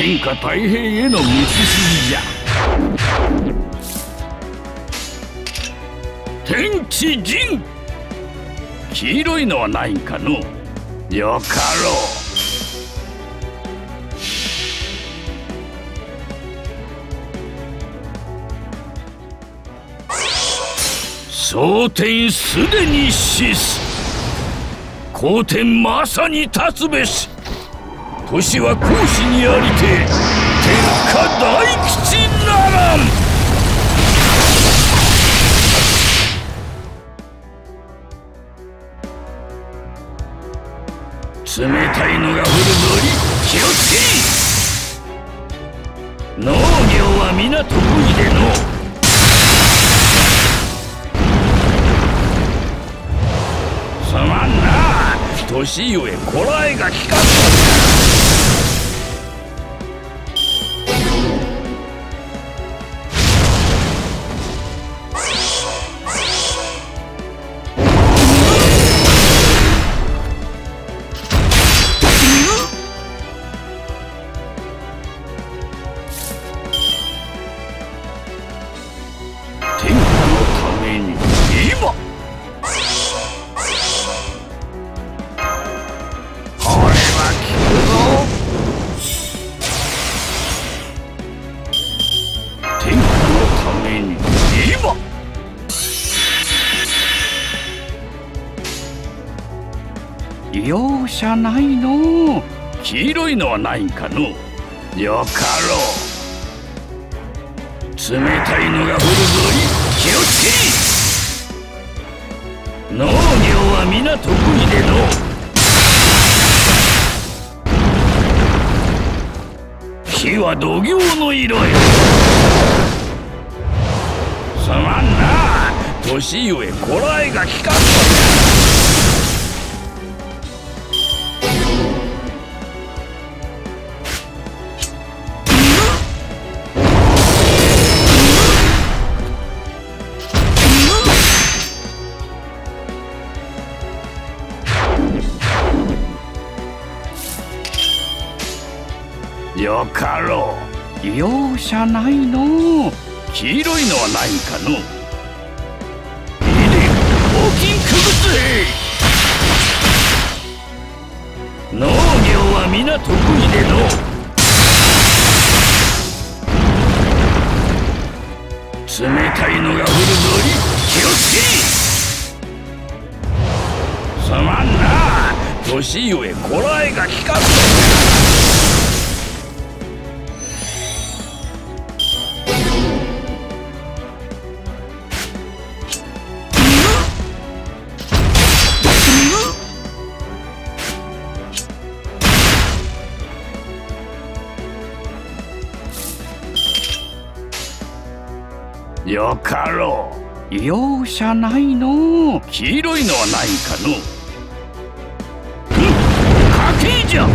天下太平への道筋じゃ。天地人。黄色いのはないんかの。よかろう。蒼天すでに死す。皇天まさに立つべし。年は孔子にありて天下大吉ならん。冷たいのが降るぞい気をつけ農業は皆得意でのすまんな。年ゆえこらえが利かんの容赦ないの。黄色いのはないんかの。よかろう。冷たいのが降るぞい気をつけ農業は皆得意での。火は土行の色よ。すまんな。年ゆえこらえが効かんのじゃよかろう。容赦ないの。黄色いのはないかの。いで大きくぐつ農業は皆得意での。冷たいのが降るぞい気をつけすまんな。年ゆえこらえが効かんのよかろう。容赦ないの。黄色いのはないかの。うん家計じゃ。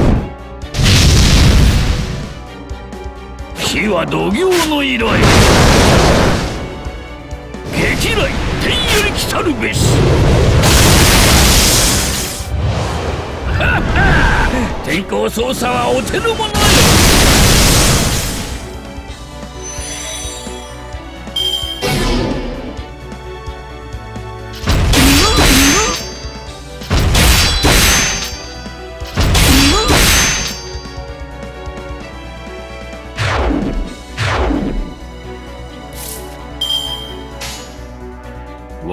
火は土行の色よ激雷天より来たるべし。天候操作はお手の物よ。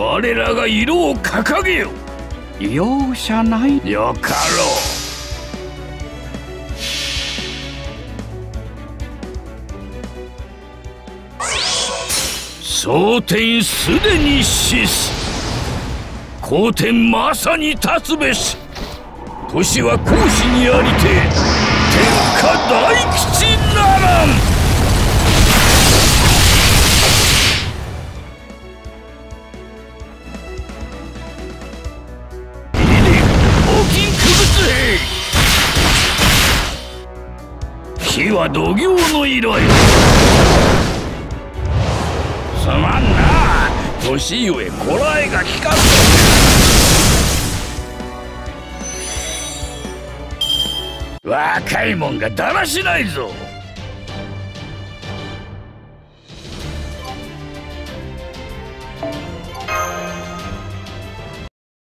我らが色を掲げよ。容赦ない。よかろう。蒼天すでに死す。皇天まさに立つべし。年は孔子にありて天下火は土行の色よ。すまんな。年ゆえこらえがきかん若いもんがだらしないぞ。